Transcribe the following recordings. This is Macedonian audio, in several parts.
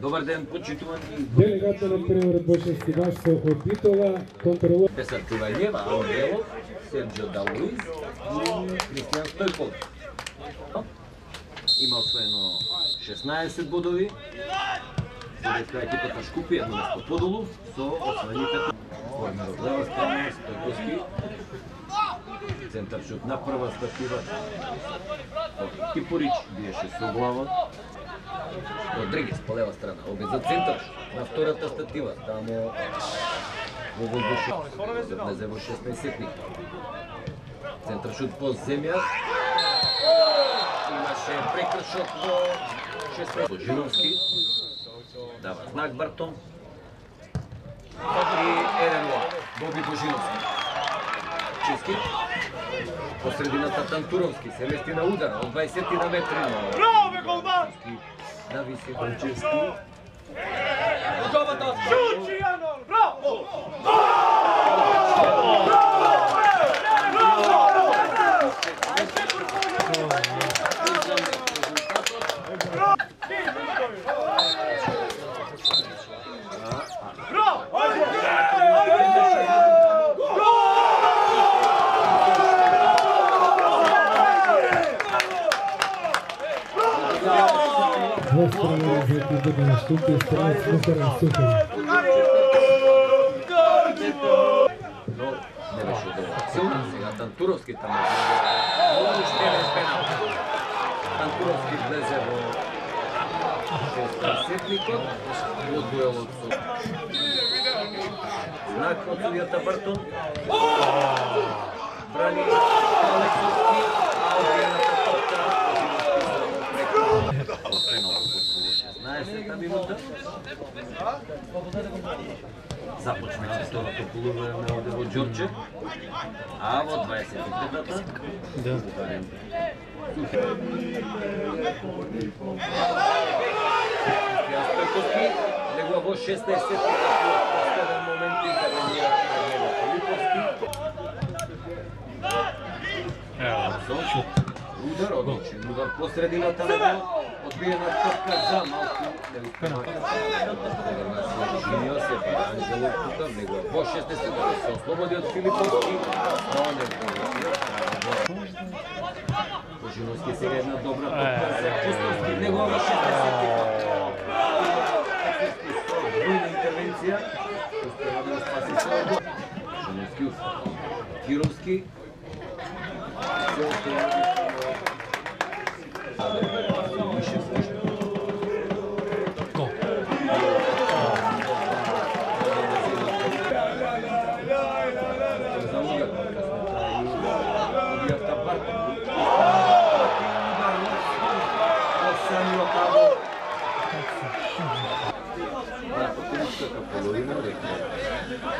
Добар ден, почитувани. Делегата на премиерот Бошевски Башто од Битола, контролор Песар Тувајева, Ангелов, Серджио Далуиз и Кристијан Стојков. Има освоено 16 бодови. Додека екипата Шкупи едно место подолу со освоените Формер од лева страна, Стојковски. Центар шут на прва статива. Кипорич биеше со глава. Родригес по лева страна, обе за центар на втората статива, тамо во воздушот, се влезе во 16-тник. Центар шут по земја. Имаше прекршок во 16 Божиновски. Дава знак Бартон. И 1-0. Боби Божиновски. Чиски. По средината Тантуровски се на удар од 20 на метри, но Браво, бе, Davi si fa il gesto. Giovatosco! Во страна за екипата на страна Смокара Сухари. Но не беше добро. Сега Тантуровски таму. Многу штелен пенал. Тантуровски влезе во 16-никот во дуелот со Знак од судијата Бартон. Брани Алексовски, а одбиената топка преку пенал во 16-та минута. Започна второто полувреме оде во Ѓорче, а во 25-та да. ударен Стојковски легува во 16-та последен момент интервенија на Гена Филиповски. Удар, одличен удар по средината на одбиена топка за малку Анđелов тука, него во 16 се ослободи од Филиповски, Божиновски сега една добра топка за Чустовски, него во 16 Двојна интервенција, успева да спаси својот Кировски, се ослободи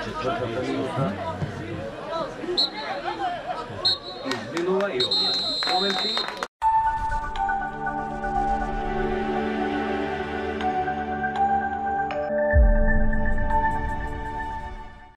Четвртата минута. Изминува и овие моменти